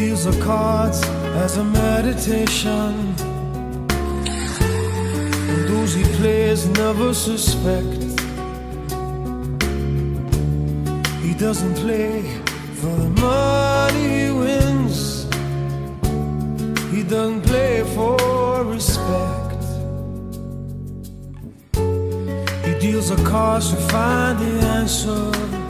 deals the cards as a meditation. And those he plays never suspect. He doesn't play for the money he wins. He doesn't play for respect. He deals the cards to find the answer.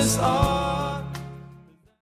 this all